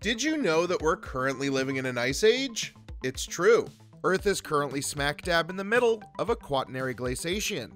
Did you know that we're currently living in an ice age? It's true. Earth is currently smack dab in the middle of a quaternary glaciation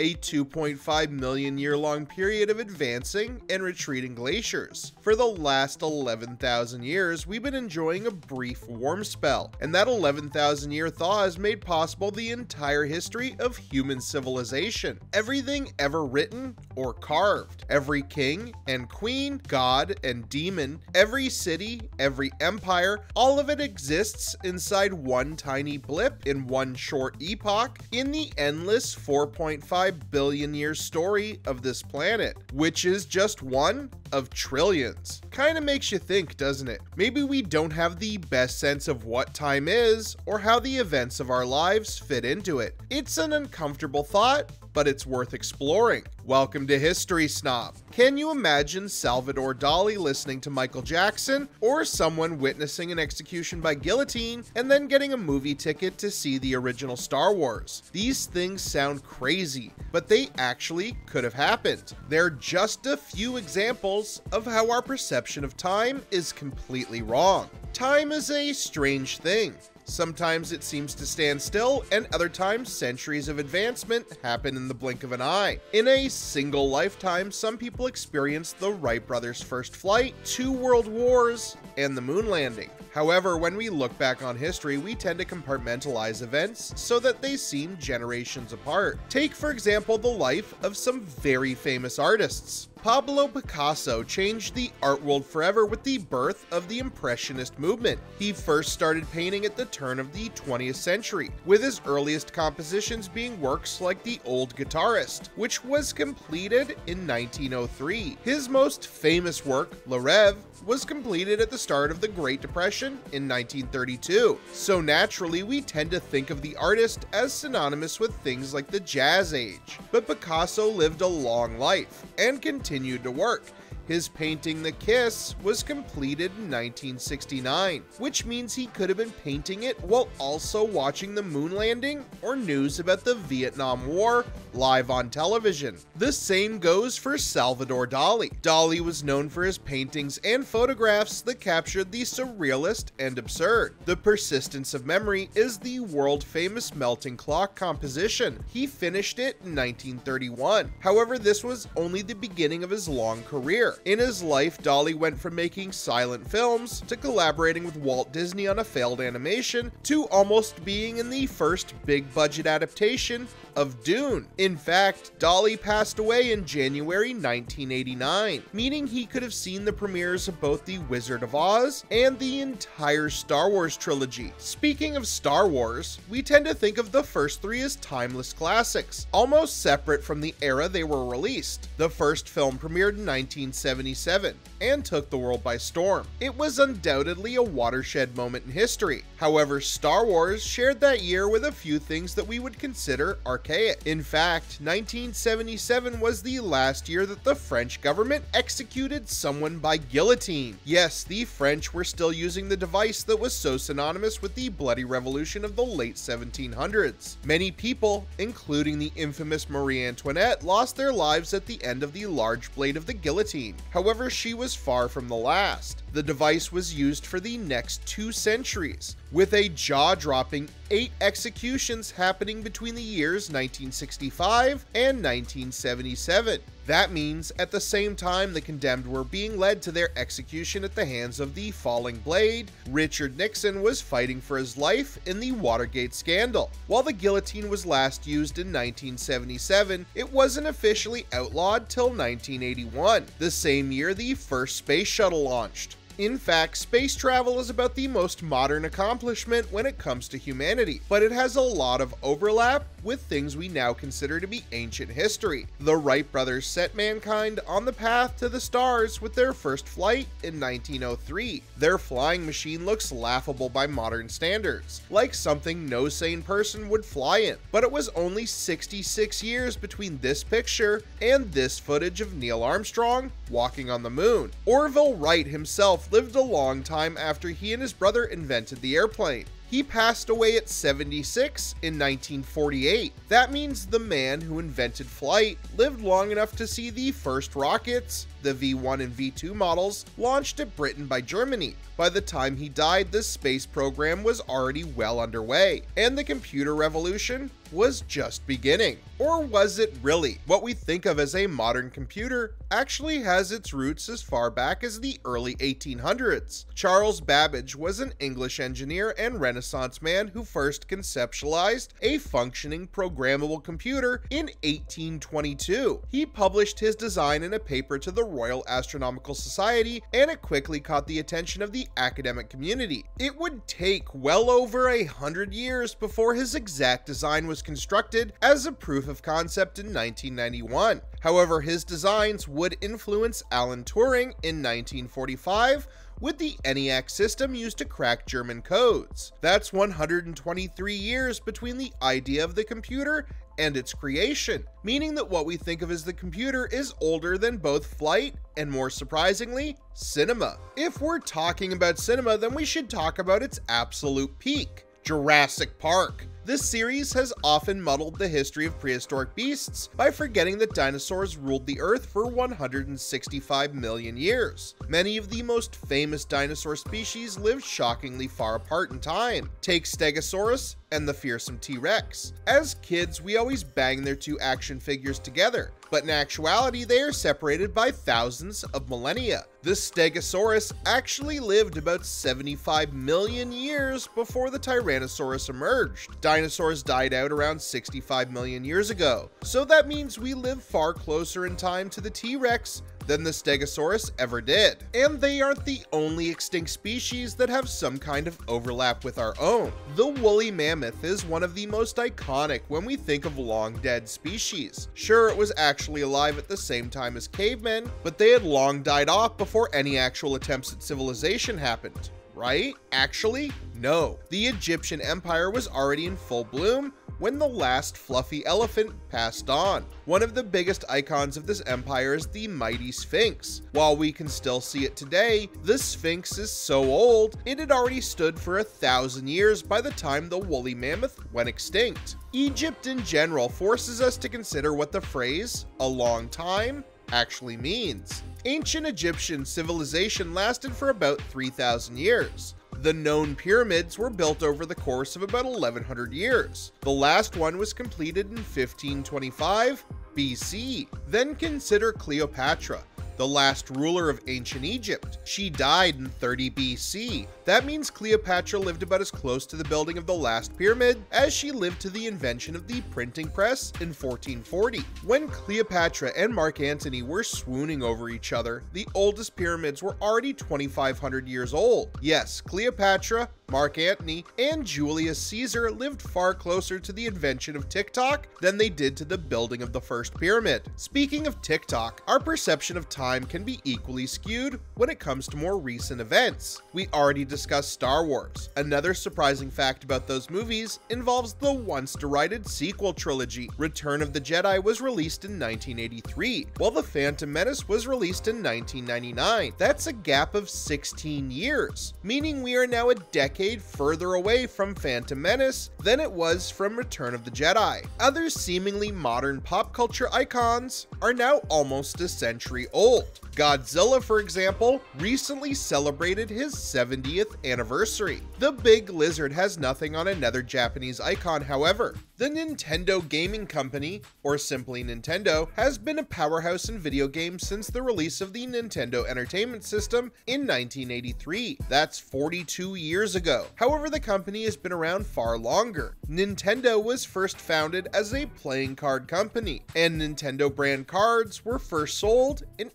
a 2.5 million year long period of advancing and retreating glaciers. For the last 11,000 years, we've been enjoying a brief warm spell, and that 11,000 year thaw has made possible the entire history of human civilization. Everything ever written or carved, every king and queen, god and demon, every city, every empire, all of it exists inside one tiny blip in one short epoch in the endless 4.5 billion year story of this planet, which is just one of trillions. Kinda makes you think, doesn't it? Maybe we don't have the best sense of what time is or how the events of our lives fit into it. It's an uncomfortable thought, but it's worth exploring. Welcome to History Snob. Can you imagine Salvador Dali listening to Michael Jackson, or someone witnessing an execution by guillotine and then getting a movie ticket to see the original Star Wars? These things sound crazy, but they actually could have happened. They're just a few examples of how our perception of time is completely wrong. Time is a strange thing. Sometimes it seems to stand still, and other times centuries of advancement happen in the blink of an eye. In a single lifetime, some people experience the Wright brothers' first flight, two world wars, and the moon landing. However, when we look back on history, we tend to compartmentalize events so that they seem generations apart. Take, for example, the life of some very famous artists. Pablo Picasso changed the art world forever with the birth of the Impressionist movement. He first started painting at the turn of the 20th century, with his earliest compositions being works like The Old Guitarist, which was completed in 1903. His most famous work, Le Rêve, was completed at the start of the Great Depression in 1932. So naturally, we tend to think of the artist as synonymous with things like the Jazz Age. But Picasso lived a long life and continued to work, his painting The Kiss was completed in 1969, which means he could have been painting it while also watching the moon landing or news about the Vietnam War live on television. The same goes for Salvador Dali. Dali was known for his paintings and photographs that captured the surrealist and absurd. The Persistence of Memory is the world famous melting clock composition. He finished it in 1931. However, this was only the beginning of his long career. In his life, Dali went from making silent films to collaborating with Walt Disney on a failed animation to almost being in the first big budget adaptation of Dune. In fact, Dali passed away in January 1989, meaning he could have seen the premieres of both The Wizard of Oz and the entire Star Wars trilogy. Speaking of Star Wars, we tend to think of the first three as timeless classics, almost separate from the era they were released. The first film premiered in 1977 and took the world by storm. It was undoubtedly a watershed moment in history. However, Star Wars shared that year with a few things that we would consider archaic archaic. In fact, 1977 was the last year that the French government executed someone by guillotine. Yes, the French were still using the device that was so synonymous with the bloody revolution of the late 1700s. Many people, including the infamous Marie Antoinette, lost their lives at the end of the large blade of the guillotine. However, she was far from the last. The device was used for the next two centuries, with a jaw dropping eight executions happening between the years 1965 and 1977. That means at the same time the condemned were being led to their execution at the hands of the falling blade, Richard Nixon was fighting for his life in the Watergate scandal. While the guillotine was last used in 1977, it wasn't officially outlawed till 1981, the same year the first space shuttle launched. In fact, space travel is about the most modern accomplishment when it comes to humanity, but it has a lot of overlap with things we now consider to be ancient history. The Wright brothers set mankind on the path to the stars with their first flight in 1903. Their flying machine looks laughable by modern standards, like something no sane person would fly in, but it was only 66 years between this picture and this footage of Neil Armstrong walking on the moon. Orville Wright himself lived a long time after he and his brother invented the airplane. He passed away at 76 in 1948. That means the man who invented flight lived long enough to see the first rockets the V1 and V2 models launched at Britain by Germany. By the time he died, the space program was already well underway, and the computer revolution was just beginning. Or was it really? What we think of as a modern computer actually has its roots as far back as the early 1800s. Charles Babbage was an English engineer and Renaissance man who first conceptualized a functioning programmable computer in 1822. He published his design in a paper to the Royal Astronomical Society, and it quickly caught the attention of the academic community. It would take well over a hundred years before his exact design was constructed as a proof of concept in 1991. However, his designs would influence Alan Turing in 1945 with the ENIAC system used to crack German codes. That's 123 years between the idea of the computer and its creation, meaning that what we think of as the computer is older than both flight and, more surprisingly, cinema. If we're talking about cinema, then we should talk about its absolute peak Jurassic Park. This series has often muddled the history of prehistoric beasts by forgetting that dinosaurs ruled the Earth for 165 million years. Many of the most famous dinosaur species lived shockingly far apart in time. Take Stegosaurus and the fearsome T-Rex. As kids, we always bang their two action figures together, but in actuality, they are separated by thousands of millennia. The Stegosaurus actually lived about 75 million years before the Tyrannosaurus emerged. Dinosaurs died out around 65 million years ago, so that means we live far closer in time to the T-Rex than the Stegosaurus ever did. And they aren't the only extinct species that have some kind of overlap with our own. The woolly mammoth is one of the most iconic when we think of long dead species. Sure, it was actually alive at the same time as cavemen, but they had long died off before any actual attempts at civilization happened right? Actually, no. The Egyptian Empire was already in full bloom when the last fluffy elephant passed on. One of the biggest icons of this empire is the mighty Sphinx. While we can still see it today, the Sphinx is so old, it had already stood for a thousand years by the time the woolly mammoth went extinct. Egypt in general forces us to consider what the phrase, a long time, actually means. Ancient Egyptian civilization lasted for about 3,000 years. The known pyramids were built over the course of about 1100 years. The last one was completed in 1525 BC. Then consider Cleopatra, the last ruler of ancient Egypt. She died in 30 BC. That means Cleopatra lived about as close to the building of the last pyramid as she lived to the invention of the printing press in 1440. When Cleopatra and Mark Antony were swooning over each other, the oldest pyramids were already 2500 years old. Yes, Cleopatra, Mark Antony, and Julius Caesar lived far closer to the invention of TikTok than they did to the building of the first pyramid. Speaking of TikTok, our perception of time can be equally skewed when it comes to more recent events. We already discussed Star Wars. Another surprising fact about those movies involves the once derided sequel trilogy. Return of the Jedi was released in 1983, while The Phantom Menace was released in 1999. That's a gap of 16 years, meaning we are now a decade decade further away from Phantom Menace than it was from Return of the Jedi. Other seemingly modern pop culture icons are now almost a century old. Godzilla, for example, recently celebrated his 70th anniversary. The Big Lizard has nothing on another Japanese icon, however. The Nintendo Gaming Company, or simply Nintendo, has been a powerhouse in video games since the release of the Nintendo Entertainment System in 1983. That's 42 years ago. However, the company has been around far longer. Nintendo was first founded as a playing card company, and Nintendo brand cards were first sold in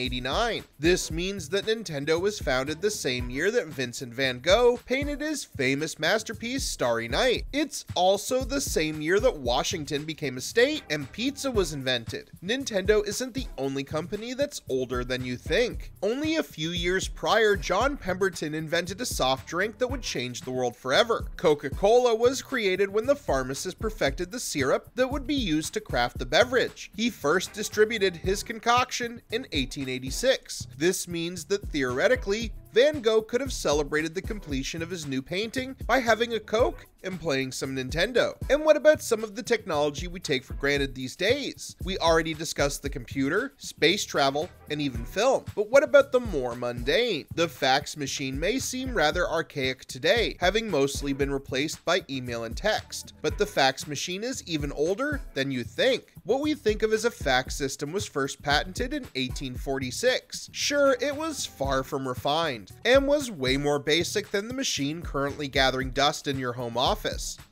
1889. This means that Nintendo was founded the same year that Vincent van Gogh painted his famous masterpiece Starry Night. It's also the same year that Washington became a state and pizza was invented. Nintendo isn't the only company that's older than you think. Only a few years prior, John Pemberton invented a soft drink that would change the world forever. Coca-Cola was created when the pharmacist perfected the syrup that would be used to craft the beverage. He first distributed his concoction in 1886. This means that theoretically, Van Gogh could have celebrated the completion of his new painting by having a Coke and playing some Nintendo. And what about some of the technology we take for granted these days? We already discussed the computer, space travel, and even film. But what about the more mundane? The fax machine may seem rather archaic today, having mostly been replaced by email and text. But the fax machine is even older than you think. What we think of as a fax system was first patented in 1846. Sure, it was far from refined, and was way more basic than the machine currently gathering dust in your home office,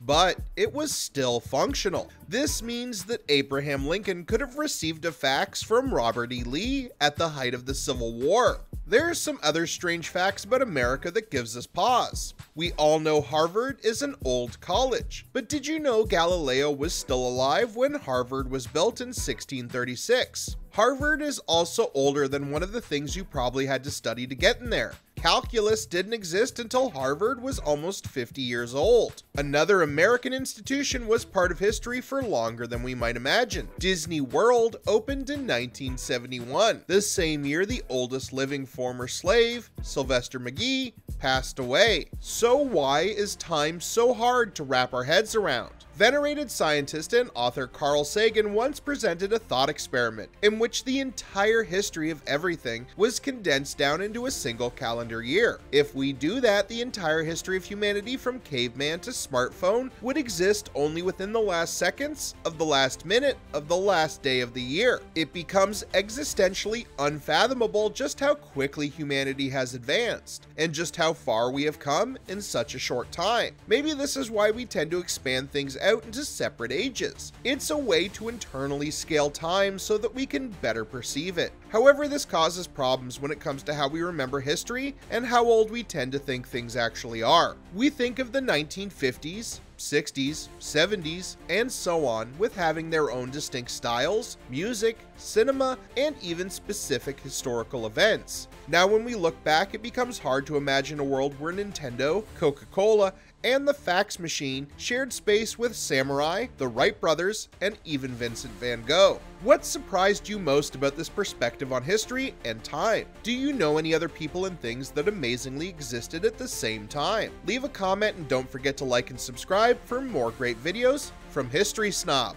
but it was still functional. This means that Abraham Lincoln could have received a fax from Robert E. Lee at the height of the Civil War. There are some other strange facts about America that gives us pause. We all know Harvard is an old college, but did you know Galileo was still alive when Harvard was built in 1636? Harvard is also older than one of the things you probably had to study to get in there. Calculus didn't exist until Harvard was almost 50 years old. Another American institution was part of history for longer than we might imagine. Disney World opened in 1971, the same year the oldest living former slave, Sylvester McGee, passed away. So why is time so hard to wrap our heads around? Venerated scientist and author Carl Sagan once presented a thought experiment in which the entire history of everything was condensed down into a single calendar year. If we do that, the entire history of humanity from caveman to smartphone would exist only within the last seconds of the last minute of the last day of the year. It becomes existentially unfathomable just how quickly humanity has advanced and just how far we have come in such a short time. Maybe this is why we tend to expand things out into separate ages. It's a way to internally scale time so that we can better perceive it. However, this causes problems when it comes to how we remember history and how old we tend to think things actually are. We think of the 1950s, 60s, 70s, and so on, with having their own distinct styles, music, cinema, and even specific historical events. Now, when we look back, it becomes hard to imagine a world where Nintendo, Coca Cola, and the fax machine shared space with Samurai, the Wright brothers, and even Vincent van Gogh. What surprised you most about this perspective on history and time? Do you know any other people and things that amazingly existed at the same time? Leave a comment and don't forget to like and subscribe for more great videos from History Snob.